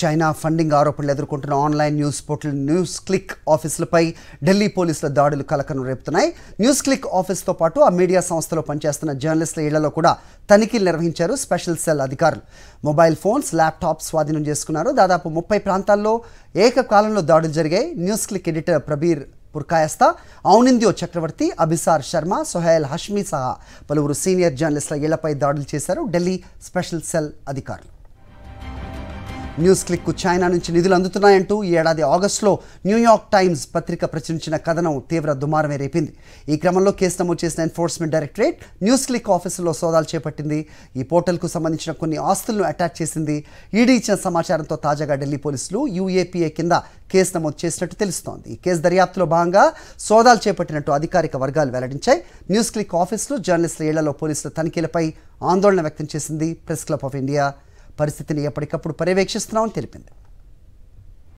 China funding ఆరోపణలు ఎదుర్కొంటున్న online news portal news click ఆఫీసులపై Delhi పోలీసుల దాడులు కలకను రేపుతున్నాయి. న్యూస్ క్లిక్ ఆఫీస్తో పాటు ఆ మీడియా సంస్థలో పనిచేస్తున్న జర్నలిస్టుల ఇళ్ళలో కూడా తనిఖీలు నిర్వహించారు స్పెషల్ సెల్ అధికారులు. మొబైల్ ఫోన్స్ ల్యాప్టాప్ స్వాధీనం చేసుకున్నారు. దాదాపు ముప్పై ప్రాంతాల్లో ఏకకాలంలో దాడులు జరిగాయి. News click editor Prabir Purkayastha Aunindyo Chakraborty Abhisar Sharma Sohail Hashmi సహా పలువురు సీనియర్ జర్నలిస్టుల ఇళ్ళపై దాడులు చేశారు ఢిల్లీ స్పెషల్ సెల్ అధికారులు. న్యూస్ క్లిక్కు చైనా నుంచి నిధులు అందుతున్నాయంటూ ఈ ఏడాది ఆగస్టులో న్యూయార్క్ టైమ్స్ పత్రిక ప్రచురించిన కథనం తీవ్ర దుమారమే రేపింది. ఈ క్రమంలో కేసు నమోదు చేసిన ఎన్ఫోర్స్మెంట్ డైరెక్టరేట్ న్యూస్ క్లిక్ ఆఫీసులో సోదాలు చేపట్టింది. ఈ పోర్టల్కు సంబంధించిన కొన్ని ఆస్తులను అటాచ్ చేసింది. ఈడీ ఇచ్చిన సమాచారంతో తాజాగా ఢిల్లీ పోలీసులు యూఏపీఏ కింద కేసు నమోదు చేసినట్టు తెలుస్తోంది. ఈ కేసు దర్యాప్తులో భాగంగా సోదాలు చేపట్టినట్టు అధికారిక వర్గాలు వెల్లడించాయి. న్యూస్ క్లిక్ ఆఫీసులు జర్నలిస్టుల ఇళ్ళలో పోలీసుల తనిఖీలపై ఆందోళన వ్యక్తం చేసింది ప్రెస్ క్లబ్ ఆఫ్ ఇండియా. పరిస్థితిని ఎప్పటికప్పుడు పర్యవేక్షిస్తున్నామని తెలిపింది.